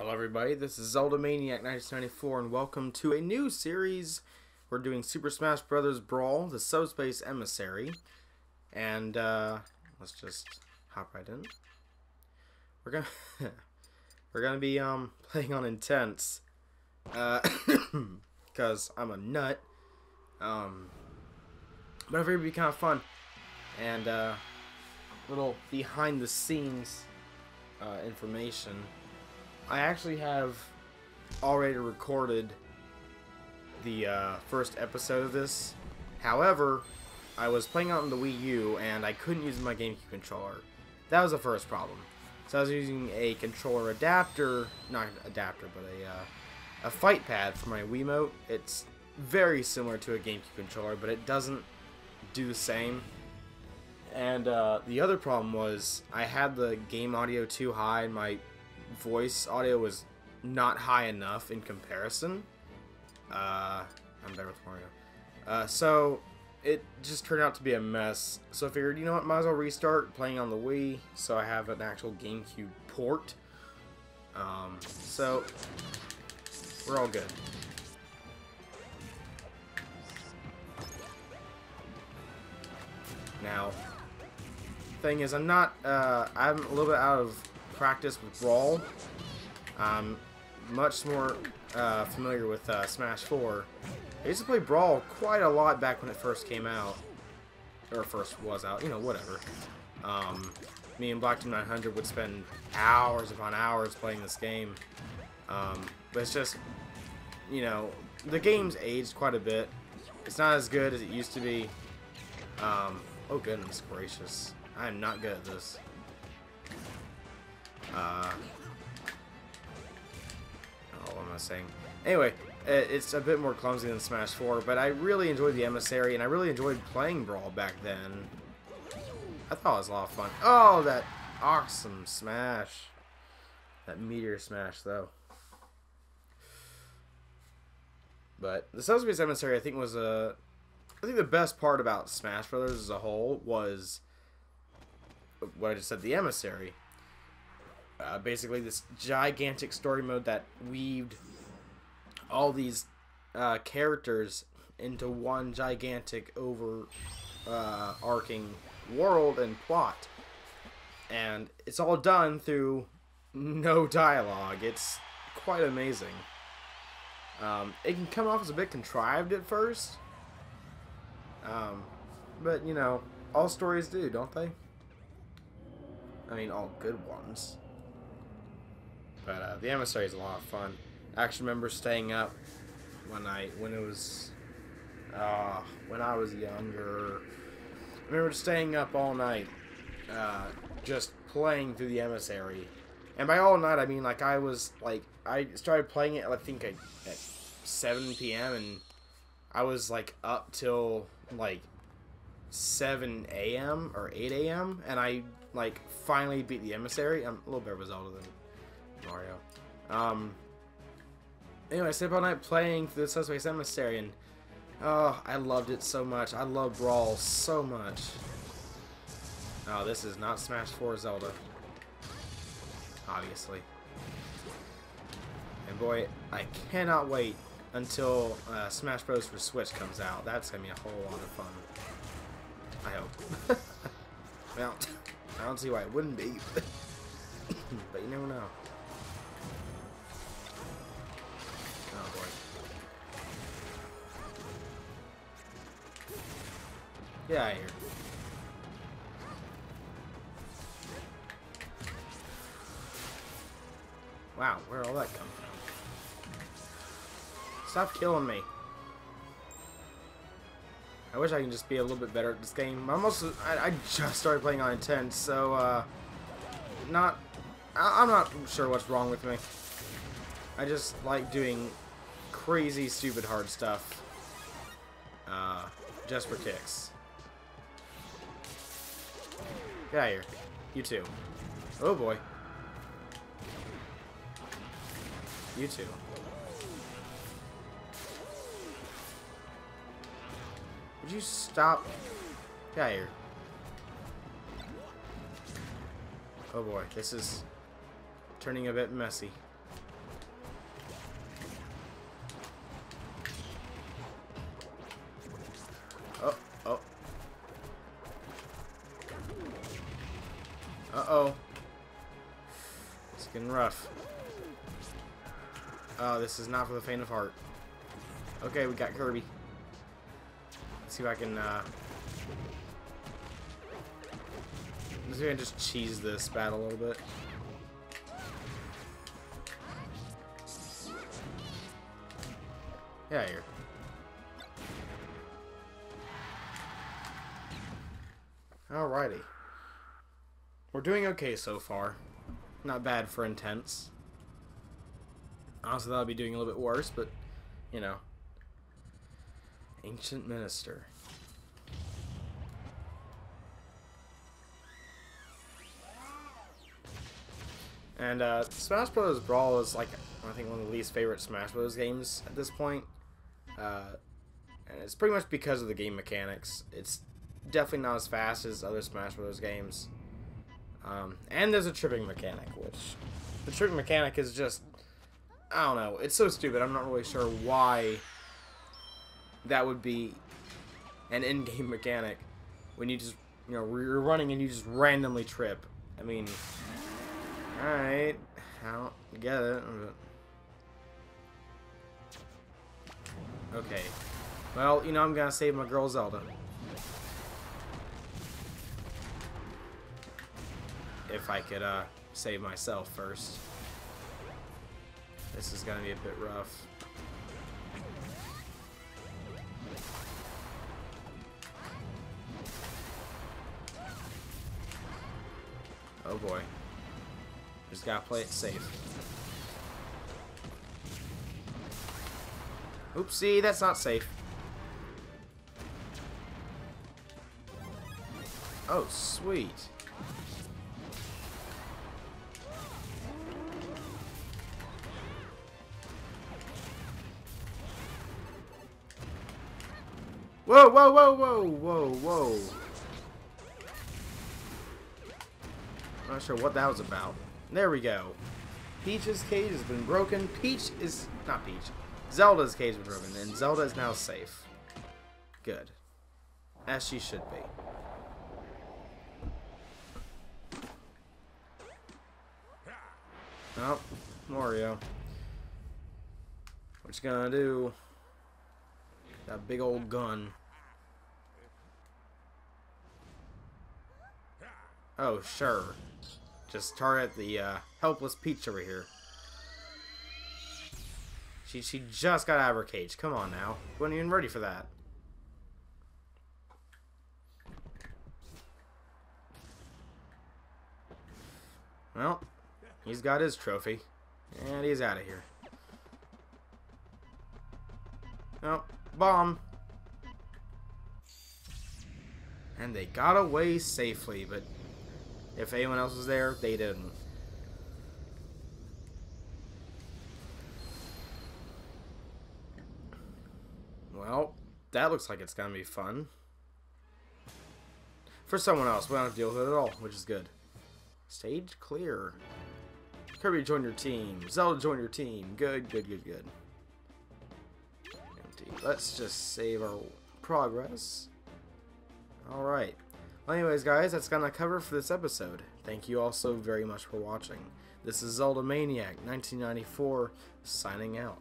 Hello everybody, this is Zelda Maniac 1994 and welcome to a new series. We're doing Super Smash Bros. Brawl, the Subspace Emissary. And uh, let's just hop right in. We're gonna we're gonna be um playing on intense. Uh because I'm a nut. Um but I figured it'd be kind of fun. And uh little behind the scenes uh, information. I actually have already recorded the uh, first episode of this. However, I was playing out on the Wii U and I couldn't use my GameCube controller. That was the first problem. So I was using a controller adapter, not adapter, but a uh, a fight pad for my Wiimote. It's very similar to a GameCube controller, but it doesn't do the same. And uh, the other problem was I had the game audio too high and my voice audio was not high enough in comparison. Uh, I'm better with Mario. Uh, so it just turned out to be a mess. So I figured, you know what, might as well restart playing on the Wii so I have an actual GameCube port. Um, so we're all good. Now, thing is, I'm not, uh, I'm a little bit out of practice with Brawl. I'm much more uh, familiar with uh, Smash 4. I used to play Brawl quite a lot back when it first came out. Or first was out, you know, whatever. Um, me and Black Team 900 would spend hours upon hours playing this game. Um, but it's just, you know, the game's aged quite a bit. It's not as good as it used to be. Um, oh goodness gracious. I am not good at this. Saying? Anyway, it's a bit more clumsy than Smash 4, but I really enjoyed the Emissary, and I really enjoyed playing Brawl back then. I thought it was a lot of fun. Oh, that awesome smash. That meteor smash, though. But the Subspace Emissary, I think, was a... I think the best part about Smash Brothers as a whole was what I just said, the Emissary. Uh, basically, this gigantic story mode that weaved all these uh, characters into one gigantic over uh, arcing world and plot. And it's all done through no dialogue. It's quite amazing. Um, it can come off as a bit contrived at first. Um, but, you know, all stories do, don't they? I mean, all good ones. But uh, the emissary is a lot of fun. I actually remember staying up one night when it was uh, when I was younger. I remember staying up all night, uh, just playing through the emissary. And by all night, I mean like I was like I started playing it. I think at, at 7 p.m. and I was like up till like 7 a.m. or 8 a.m. and I like finally beat the emissary. I'm a little better Zelda than Mario. Um. Anyway, I up all night playing the Subspace Emissary, and oh, I loved it so much. I love Brawl so much. Oh, this is not Smash 4 Zelda. Obviously. And boy, I cannot wait until uh, Smash Bros. for Switch comes out. That's going to be a whole lot of fun. I hope. well, I don't see why it wouldn't be. but you never know. Get out of here. Wow, where'd all that come from? Stop killing me. I wish I can just be a little bit better at this game. I'm also, I, I just started playing on intense, so, uh, not, I, I'm not sure what's wrong with me. I just like doing crazy, stupid, hard stuff, uh, just for kicks. Get out here. You too. Oh boy. You too. Would you stop? Get out here. Oh boy, this is turning a bit messy. Uh-oh. It's getting rough. Oh, this is not for the faint of heart. Okay, we got Kirby. Let's see if I can, uh... Let's see if I can just cheese this battle a little bit. Yeah, here. Alrighty. We're doing okay so far. Not bad for intense. Honestly, that'll be doing a little bit worse, but, you know. Ancient Minister. And uh, Smash Bros. Brawl is like I think one of the least favorite Smash Bros. games at this point. Uh, and it's pretty much because of the game mechanics. It's definitely not as fast as other Smash Bros. games. Um, and there's a tripping mechanic, which the tripping mechanic is just I don't know. It's so stupid. I'm not really sure why that would be an in-game mechanic when you just you know you're running and you just randomly trip. I mean, all right, I don't get it. Okay. Well, you know I'm gonna save my girl Zelda. If I could uh, save myself first. This is gonna be a bit rough. Oh boy. Just gotta play it safe. Oopsie, that's not safe. Oh, sweet. Whoa, whoa, whoa, whoa, whoa, whoa. Not sure what that was about. There we go. Peach's cage has been broken. Peach is... Not Peach. Zelda's cage has been broken, and Zelda is now safe. Good. As she should be. Oh, Mario. What you gonna do? That big old gun. Oh, sure. Just target the uh, helpless Peach over here. She, she just got out of her cage. Come on now. Wasn't even ready for that. Well, he's got his trophy. And he's out of here. Oh, bomb. And they got away safely, but if anyone else was there, they didn't. Well, that looks like it's gonna be fun. For someone else, we don't have to deal with it at all, which is good. Stage clear. Kirby join your team. Zelda join your team. Good, good, good, good. Empty. Let's just save our progress. Alright. Well, anyways, guys, that's gonna cover for this episode. Thank you all so very much for watching. This is Zelda Maniac 1994 signing out.